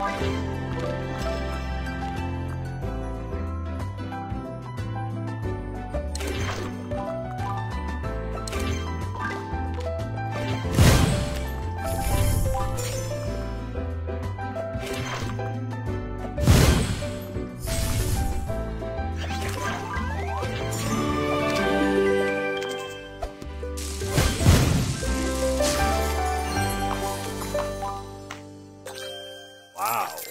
Bye. Wow.